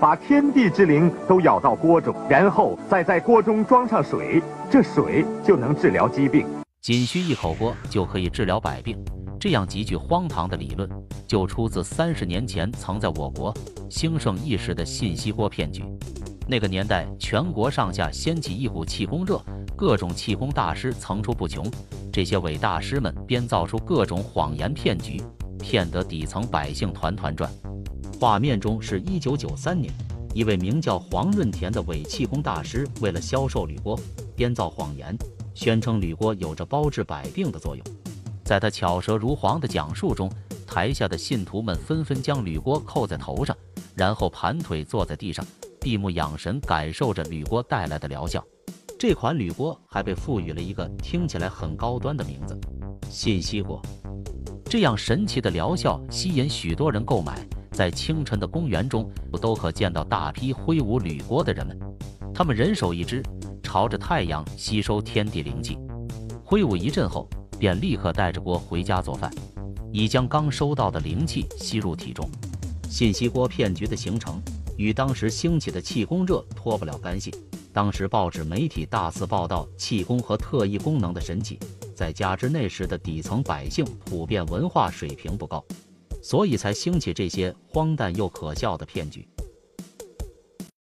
把天地之灵都舀到锅中，然后再在锅中装上水，这水就能治疗疾病。仅需一口锅就可以治疗百病，这样极具荒唐的理论，就出自三十年前曾在我国兴盛一时的信息锅骗局。那个年代，全国上下掀起一股气功热，各种气功大师层出不穷。这些伪大师们编造出各种谎言骗局，骗得底层百姓团团转。画面中是一九九三年，一位名叫黄润田的伪气功大师，为了销售铝锅，编造谎言，宣称铝锅有着包治百病的作用。在他巧舌如簧的讲述中，台下的信徒们纷纷将铝锅扣在头上，然后盘腿坐在地上。闭目养神，感受着铝锅带来的疗效。这款铝锅还被赋予了一个听起来很高端的名字——信息锅。这样神奇的疗效吸引许多人购买。在清晨的公园中，都可见到大批挥舞铝锅的人们。他们人手一只，朝着太阳吸收天地灵气。挥舞一阵后，便立刻带着锅回家做饭，以将刚收到的灵气吸入体中。信息锅骗局的形成。与当时兴起的气功热脱不了干系。当时报纸媒体大肆报道气功和特异功能的神奇，再加之那时的底层百姓普遍文化水平不高，所以才兴起这些荒诞又可笑的骗局。